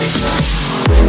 Six,